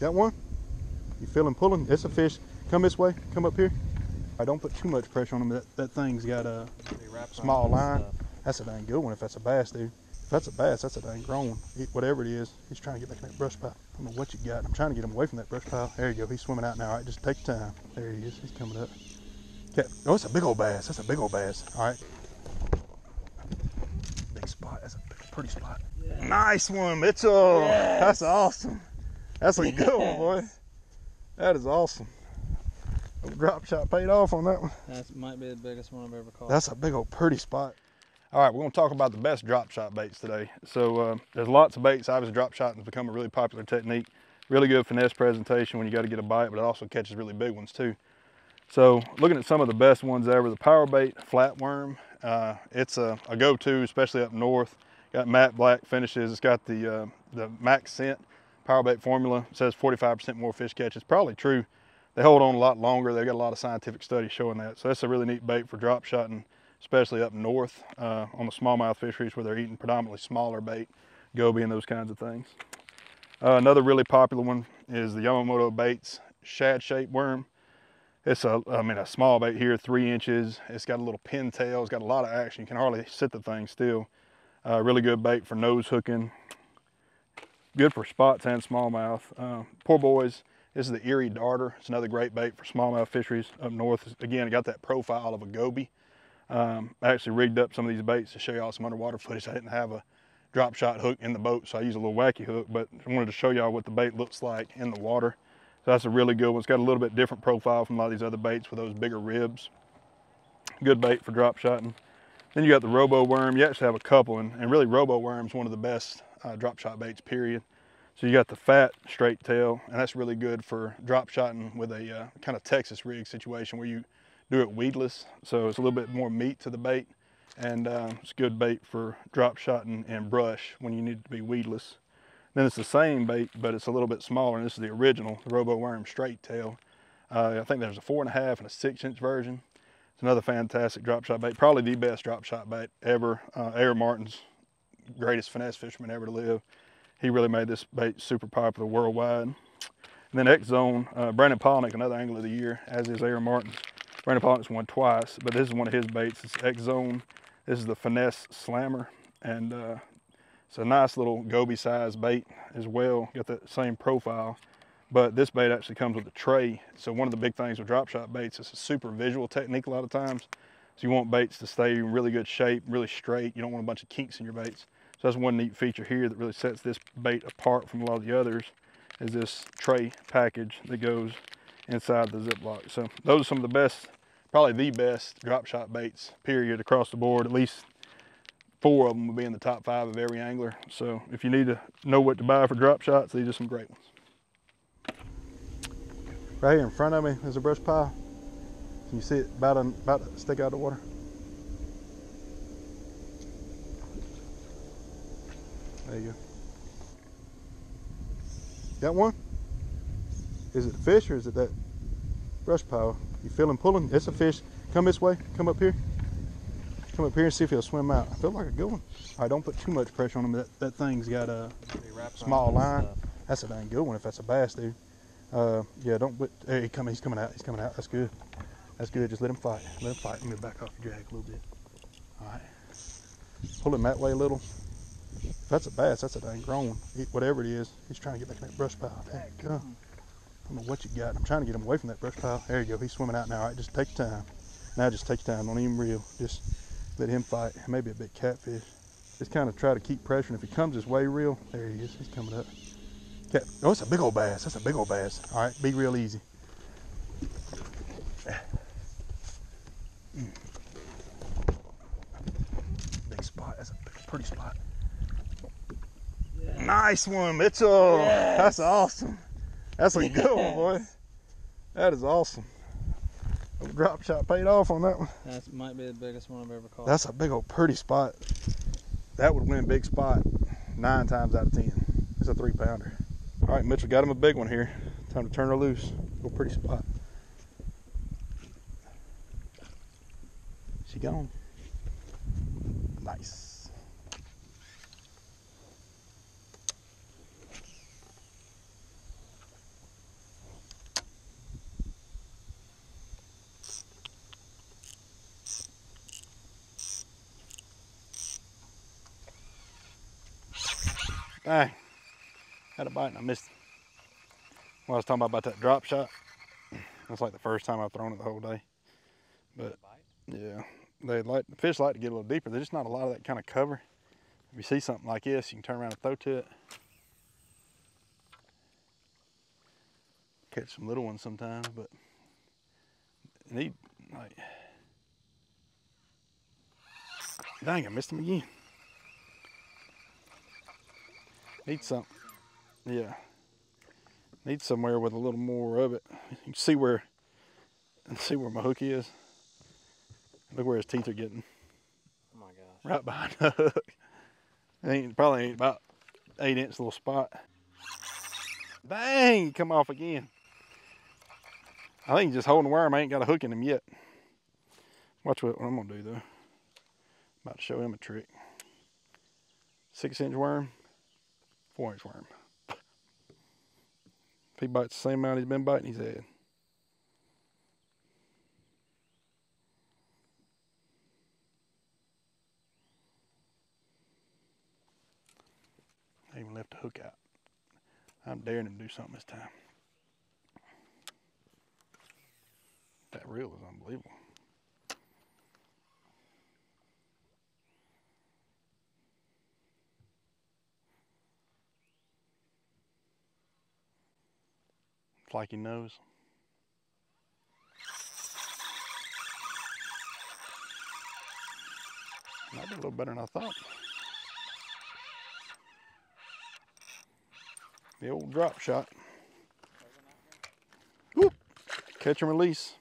Got one? You feel him pulling? It's a fish. Come this way. Come up here. I don't put too much pressure on him. That, that thing's got a small line. That's a dang good one if that's a bass, dude. If that's a bass, that's a dang grown one. He- whatever it is, he's trying to get back in that brush pile. I don't know what you got. I'm trying to get him away from that brush pile. There you go. He's swimming out now. All right, just take time. There he is. He's coming up. Okay. Oh, it's a big old bass. That's a big old bass. All right. Big spot. That's a pretty spot. Nice one, Mitchell. That's awesome. That's a good one, boy. That is awesome. Drop shot paid off on that one. That might be the biggest one I've ever caught. That's a big old pretty spot. All right, we're gonna talk about the best drop shot baits today. So uh, there's lots of baits. Obviously, drop shotting has become a really popular technique. Really good finesse presentation when you got to get a bite, but it also catches really big ones too. So looking at some of the best ones ever, the power bait flatworm. Uh, it's a, a go-to, especially up north. Got matte black finishes. It's got the uh, the Maxscent power bait formula. Says 45% more fish catch. It's probably true. They hold on a lot longer. They've got a lot of scientific studies showing that. So that's a really neat bait for drop shotting, especially up north uh, on the smallmouth fisheries where they're eating predominantly smaller bait, goby and those kinds of things. Uh, another really popular one is the Yamamoto Baits shad shaped worm. It's a, I mean, a small bait here, three inches. It's got a little pin tail. It's got a lot of action. You can hardly sit the thing still. Uh, really good bait for nose hooking. Good for spots and smallmouth. Uh, Poor Boy's, this is the Erie Darter. It's another great bait for smallmouth fisheries up north. Again, it got that profile of a goby. Um, I actually rigged up some of these baits to show y'all some underwater footage. I didn't have a drop shot hook in the boat, so I used a little wacky hook, but I wanted to show y'all what the bait looks like in the water. So that's a really good one. It's got a little bit different profile from a lot of these other baits with those bigger ribs. Good bait for drop shotting. Then you got the Roboworm. You actually have a couple, and, and really Roboworm's one of the best uh, drop shot baits, period. So you got the fat straight tail, and that's really good for drop shotting with a uh, kind of Texas rig situation where you do it weedless. So it's a little bit more meat to the bait, and uh, it's good bait for drop shotting and brush when you need it to be weedless. Then it's the same bait, but it's a little bit smaller, and this is the original, the Roboworm straight tail. Uh, I think there's a four and a half and a six inch version. It's another fantastic drop shot bait, probably the best drop shot bait ever. Uh, Aaron Martens greatest finesse fisherman ever to live. He really made this bait super popular worldwide. And then Xzone, uh, Brandon Palaniuk, another angler of the year, as is Aaron Martens. Brandon Palaniuk's won twice, but this is one of his baits. It's Xzone. This is the finesse slammer, and uh, it's a nice little goby size bait as well. Got that same profile, but this bait actually comes with a tray. So one of the big things with drop shot baits is a super visual technique a lot of times. So you want baits to stay in really good shape, really straight. You don't want a bunch of kinks in your baits. So that's one neat feature here that really sets this bait apart from a lot of the others is this tray package that goes inside the Ziploc. So those are some of the best, probably the best drop shot baits, period, across the board. At least four of them will be in the top five of every angler. So if you need to know what to buy for drop shots, these are some great ones. Right here in front of me is a brush pile. Can you see it about, about to stick out of the water? There you go. Got one? Is it a fish or is it that brush pile? You feel him pulling? It's a fish. Come this way. Come up here. Come up here and see if he'll swim out. I feel like a good one. Right, don't put too much pressure on him. That, that thing's got a small line. That's a dang good one if that's a bass, dude. Uh, yeah, don't put, hey, he come, he's coming out. He's coming out. That's good. That's good. Just let him fight. Let him fight. Let me back off your drag a little bit. All right. Pull him that way a little. If that's a bass, that's a dang grown. Whatever it is, he's trying to get back in that brush pile. Dang go. I don't know what you got. I'm trying to get him away from that brush pile. There you go. He's swimming out now. All right, just take time. Now just take time. Don't even reel. Just let him fight. Maybe a big catfish. Just kind of try to keep pressure. And if he comes his way real, there he is. He's coming up. Cat. Oh, it's a big old bass. That's a big old bass. All right, be real easy. Mm. Big spot. That's a pretty spot. Nice one, Mitchell. That's awesome. That's a good one, boy. That is awesome. Drop shot paid off on that one. That might be the biggest one I've ever caught. That's a big old pretty spot. That would win big spot nine times out of ten. It's a three pounder. All right, Mitchell got him a big one here. Time to turn her loose. Go pretty spot. be. Nice. Dang, had a bite and I missed it. Well, I was talking about, about that drop shot. That's like the first time I've thrown it the whole day. But, yeah, they like the fish like to get a little deeper. There's just not a lot of that kind of cover. If you see something like this, you can turn around and throw to it. Catch some little ones sometimes, but need like dang, I missed him again. Need some, yeah. Need somewhere with a little more of it. You can see where, see where my hook is. Look where his teeth are getting. Oh my gosh. Right behind the hook. Ain't probably ain't about eight inch little spot. Bang! Come off again. I think he's just holding the worm. I ain't got a hook in him yet. Watch what, what I'm gonna do though. About to show him a trick. Six inch worm, four inch worm. If he bites the same amount he's been biting, he's dead. Even left a hook out. I'm daring him to do something this time. That reel is unbelievable. It's like he knows. Might be a little better than I thought. The old drop shot. Whoop. Catch and release.